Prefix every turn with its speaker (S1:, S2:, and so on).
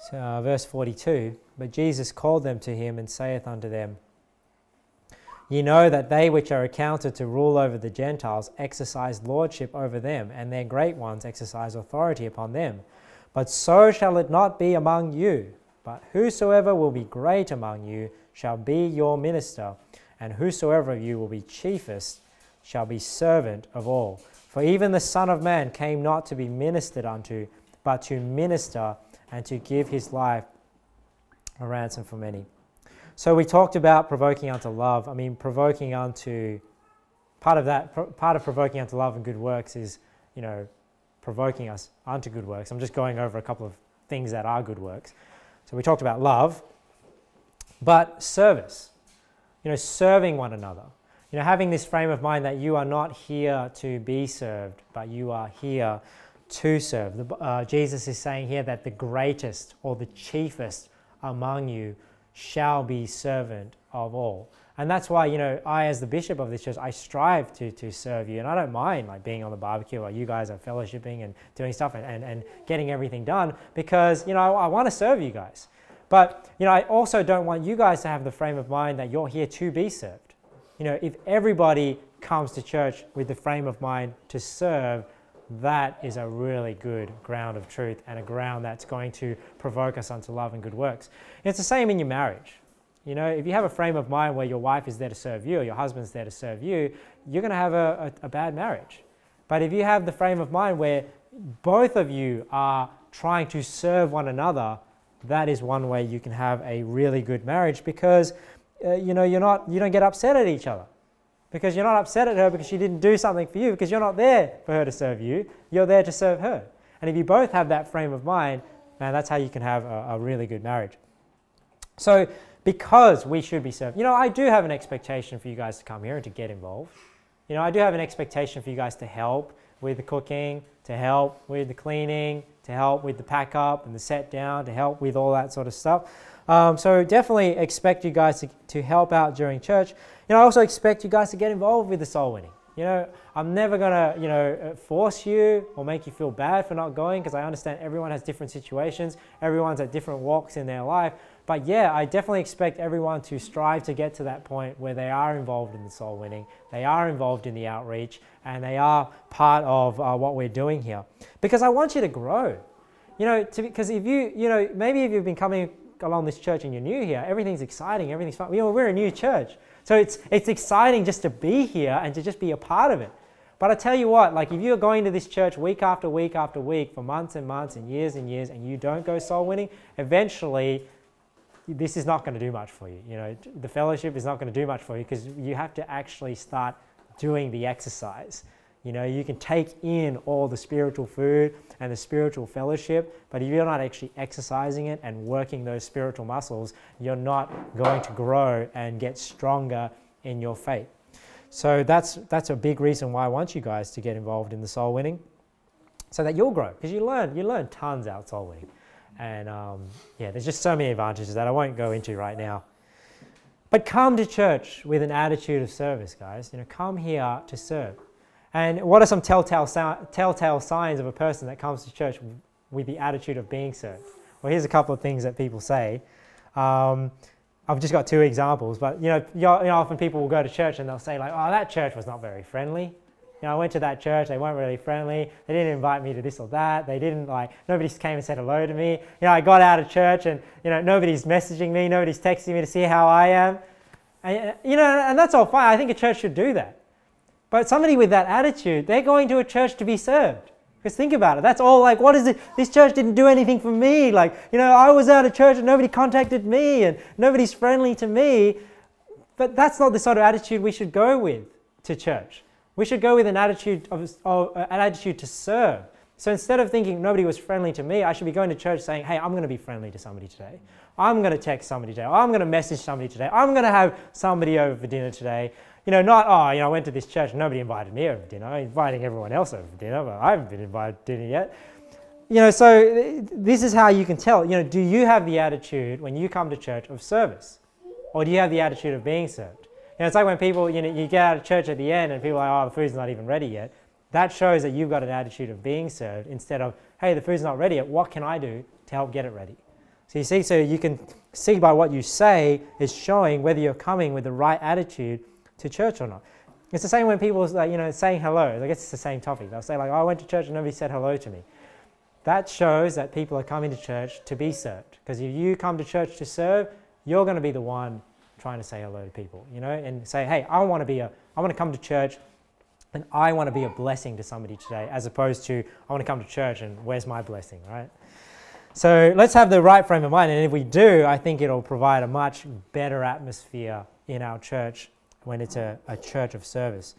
S1: So, uh, verse 42 But Jesus called them to him and saith unto them, Ye know that they which are accounted to rule over the Gentiles exercise lordship over them, and their great ones exercise authority upon them. But so shall it not be among you. But whosoever will be great among you shall be your minister, and whosoever of you will be chiefest shall be servant of all. For even the Son of Man came not to be ministered unto, but to minister and to give his life a ransom for many. So we talked about provoking unto love. I mean, provoking unto part of that, part of provoking unto love and good works is, you know, provoking us unto good works. I'm just going over a couple of things that are good works. So we talked about love, but service, you know, serving one another. You know, having this frame of mind that you are not here to be served, but you are here to serve. The, uh, Jesus is saying here that the greatest or the chiefest among you shall be servant of all. And that's why, you know, I, as the bishop of this church, I strive to, to serve you. And I don't mind like being on the barbecue while you guys are fellowshipping and doing stuff and, and, and getting everything done because, you know, I, I want to serve you guys. But, you know, I also don't want you guys to have the frame of mind that you're here to be served. You know, if everybody comes to church with the frame of mind to serve, that is a really good ground of truth and a ground that's going to provoke us unto love and good works. It's the same in your marriage. You know, if you have a frame of mind where your wife is there to serve you or your husband's there to serve you, you're going to have a, a, a bad marriage. But if you have the frame of mind where both of you are trying to serve one another, that is one way you can have a really good marriage because uh, you know you're not you don't get upset at each other because you're not upset at her because she didn't do something for you because you're not there for her to serve you. You're there to serve her. And if you both have that frame of mind, man, that's how you can have a, a really good marriage. So, because we should be served, you know, I do have an expectation for you guys to come here and to get involved. You know, I do have an expectation for you guys to help with the cooking, to help with the cleaning, to help with the pack up and the set down, to help with all that sort of stuff. Um, so definitely expect you guys to, to help out during church. You know, I also expect you guys to get involved with the soul winning. You know, I'm never going to, you know, uh, force you or make you feel bad for not going because I understand everyone has different situations. Everyone's at different walks in their life. But yeah, I definitely expect everyone to strive to get to that point where they are involved in the soul winning, they are involved in the outreach, and they are part of uh, what we're doing here. Because I want you to grow. You know, because if you, you know, maybe if you've been coming along this church and you're new here, everything's exciting, everything's fun. You know, we're a new church. So it's, it's exciting just to be here and to just be a part of it. But I tell you what, like if you're going to this church week after week after week for months and months and years and years and you don't go soul winning, eventually this is not going to do much for you. You know, the fellowship is not going to do much for you because you have to actually start doing the exercise. You know, you can take in all the spiritual food and the spiritual fellowship, but if you're not actually exercising it and working those spiritual muscles, you're not going to grow and get stronger in your faith. So that's that's a big reason why I want you guys to get involved in the soul winning, so that you'll grow because you learn you learn tons out soul winning, and um, yeah, there's just so many advantages that I won't go into right now. But come to church with an attitude of service, guys. You know, come here to serve. And what are some telltale, telltale signs of a person that comes to church with the attitude of being served? Well, here's a couple of things that people say. Um, I've just got two examples, but you know, you know, often people will go to church and they'll say like, "Oh, that church was not very friendly." You know, I went to that church; they weren't really friendly. They didn't invite me to this or that. They didn't like. Nobody came and said hello to me. You know, I got out of church and you know, nobody's messaging me. Nobody's texting me to see how I am. And, you know, and that's all fine. I think a church should do that. But somebody with that attitude, they're going to a church to be served. Because think about it. That's all like, what is it? This church didn't do anything for me. Like, you know, I was out of church and nobody contacted me and nobody's friendly to me. But that's not the sort of attitude we should go with to church. We should go with an attitude of, of uh, an attitude to serve. So instead of thinking nobody was friendly to me, I should be going to church saying, hey, I'm going to be friendly to somebody today. I'm going to text somebody today. I'm going to message somebody today. I'm going to have somebody over for dinner today. You know, not, oh, you know, I went to this church, nobody invited me over dinner. I'm inviting everyone else over dinner, but I haven't been invited to dinner yet. You know, so this is how you can tell. You know, do you have the attitude when you come to church of service? Or do you have the attitude of being served? You know, it's like when people, you know, you get out of church at the end and people are like, oh, the food's not even ready yet. That shows that you've got an attitude of being served instead of, hey, the food's not ready yet. What can I do to help get it ready? So you see, so you can see by what you say is showing whether you're coming with the right attitude to church or not. It's the same when people like, you know, saying hello. I guess it's the same topic. They'll say like, oh, I went to church and nobody said hello to me. That shows that people are coming to church to be served. Because if you come to church to serve, you're going to be the one trying to say hello to people, you know, and say, hey, I want to be a, I want to come to church and I want to be a blessing to somebody today, as opposed to I want to come to church and where's my blessing, right? So let's have the right frame of mind, and if we do, I think it'll provide a much better atmosphere in our church when it's a, a church of service.